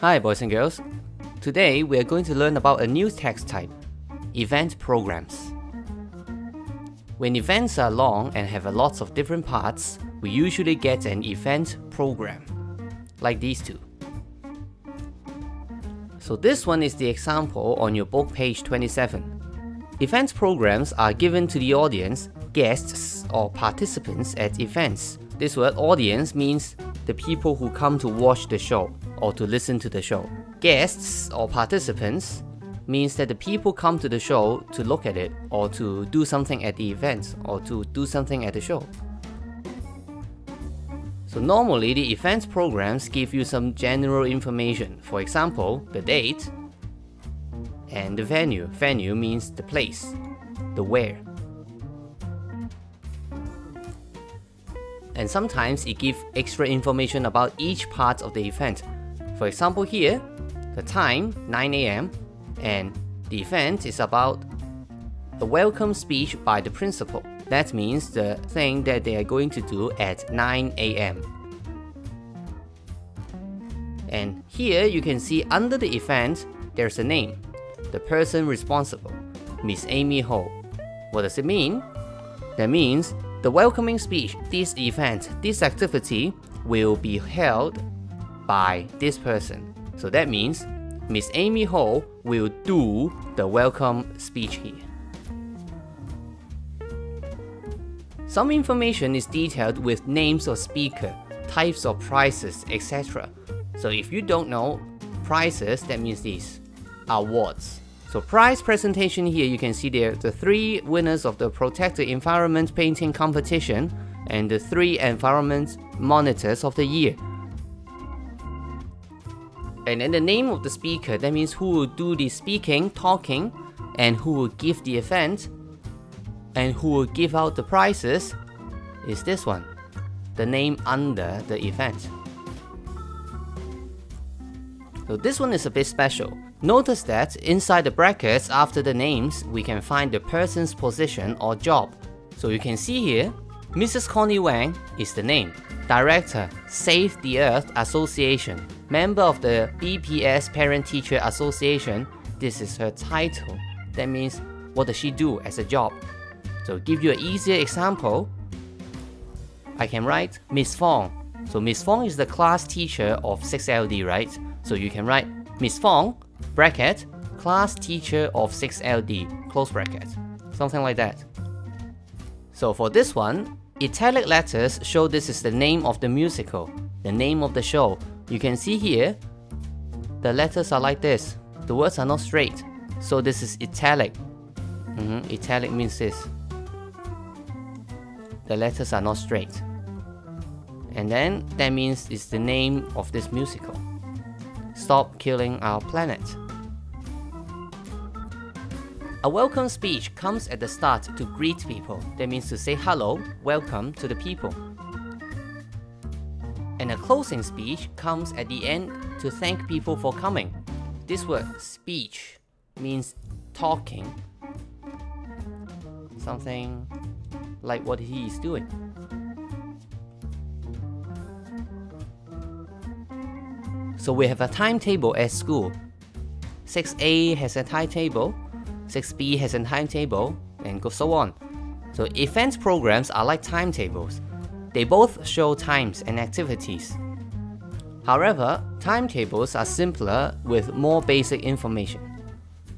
Hi boys and girls. Today we are going to learn about a new text type, event programs. When events are long and have lots of different parts, we usually get an event program, like these two. So this one is the example on your book page 27. Event programs are given to the audience, guests or participants at events. This word audience means the people who come to watch the show or to listen to the show. Guests or participants means that the people come to the show to look at it or to do something at the event or to do something at the show. So normally the events programs give you some general information. For example, the date and the venue. Venue means the place, the where. And sometimes it gives extra information about each part of the event. For example here, the time 9 a.m. and the event is about a welcome speech by the principal. That means the thing that they are going to do at 9 a.m. And here you can see under the event, there's a name. The person responsible, Miss Amy Ho. What does it mean? That means the welcoming speech, this event, this activity will be held by this person. So that means Miss Amy Ho will do the welcome speech here. Some information is detailed with names of speaker, types of prizes, etc. So if you don't know prizes, that means these awards. So prize presentation here, you can see there the three winners of the Protected Environment Painting Competition and the three environment monitors of the year. And then the name of the speaker, that means who will do the speaking, talking, and who will give the event, and who will give out the prizes, is this one. The name under the event. So this one is a bit special. Notice that inside the brackets after the names, we can find the person's position or job. So you can see here, Mrs. Connie Wang is the name. Director, Save the Earth Association. Member of the BPS Parent Teacher Association. This is her title. That means what does she do as a job? So give you an easier example, I can write Miss Fong. So Miss Fong is the class teacher of 6LD, right? So you can write Miss Fong, bracket, class teacher of 6LD, close bracket. Something like that. So for this one, italic letters show this is the name of the musical, the name of the show. You can see here, the letters are like this. The words are not straight. So this is italic. Mm -hmm. Italic means this. The letters are not straight. And then that means it's the name of this musical. Stop killing our planet. A welcome speech comes at the start to greet people. That means to say hello, welcome to the people. And a closing speech comes at the end to thank people for coming. This word, speech, means talking. Something like what he is doing. So we have a timetable at school. 6A has a timetable, 6B has a timetable, and so on. So event programs are like timetables. They both show times and activities. However, timetables are simpler with more basic information.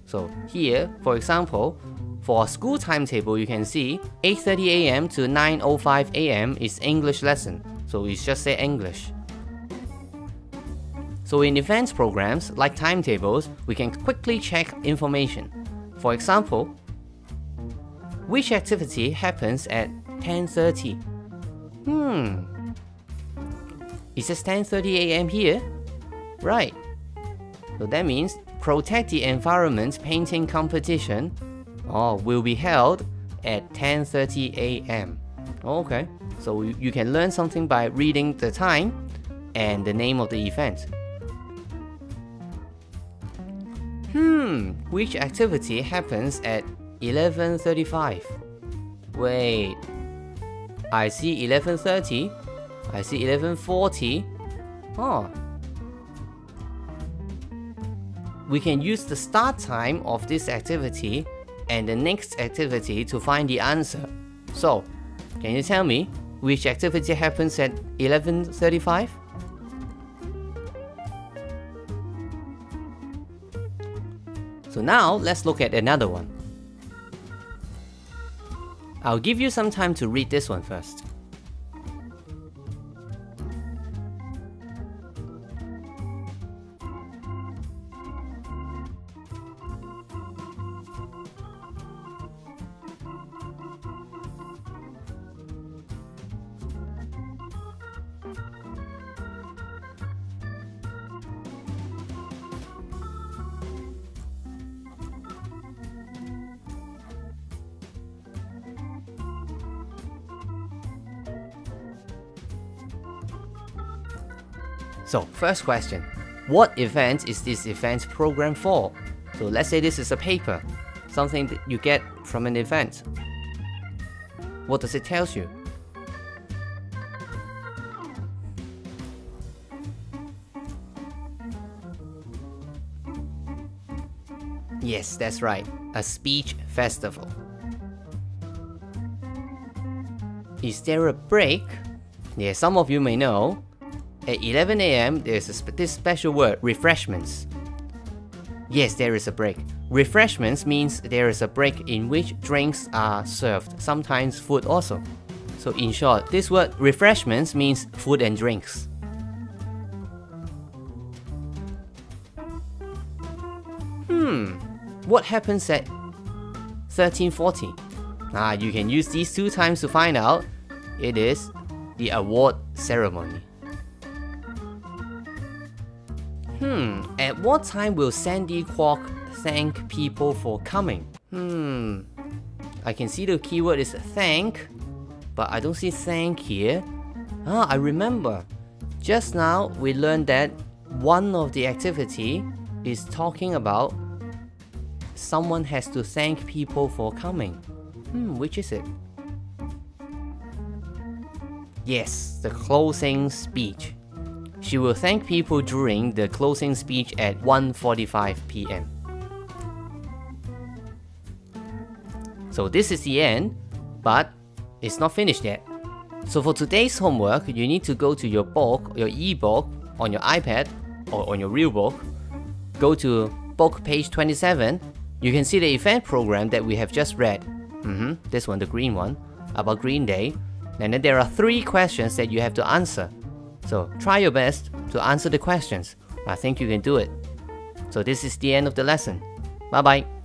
So here, for example, for a school timetable you can see 8.30 am to 9.05 am is English lesson, so we just say English. So in events programs, like timetables, we can quickly check information. For example, which activity happens at 10.30? Hmm, it says 10.30 am here? Right. So that means Protect the Environment Painting Competition oh, will be held at 10.30 am. Okay, so you can learn something by reading the time and the name of the event. Hmm, which activity happens at 11.35? Wait, I see 11.30, I see 11.40. Oh. we can use the start time of this activity and the next activity to find the answer. So, can you tell me which activity happens at 11.35? So now let's look at another one. I'll give you some time to read this one first. So, first question. What event is this event program for? So let's say this is a paper, something that you get from an event. What does it tell you? Yes, that's right, a speech festival. Is there a break? Yeah, some of you may know, at 11 am, there's a this special word, refreshments. Yes, there is a break. Refreshments means there is a break in which drinks are served, sometimes food also. So in short, this word refreshments means food and drinks. Hmm, what happens at 1340? Ah, you can use these two times to find out. It is the award ceremony. Hmm, at what time will Sandy Kwok thank people for coming? Hmm, I can see the keyword is thank, but I don't see thank here. Ah, I remember. Just now we learned that one of the activity is talking about someone has to thank people for coming. Hmm, which is it? Yes, the closing speech. She will thank people during the closing speech at 1.45 p.m. So this is the end, but it's not finished yet. So for today's homework, you need to go to your book, your e-book, on your iPad, or on your real book. Go to book page 27. You can see the event program that we have just read. Mm -hmm, this one, the green one, about Green Day. And then there are three questions that you have to answer. So try your best to answer the questions. I think you can do it. So this is the end of the lesson. Bye bye.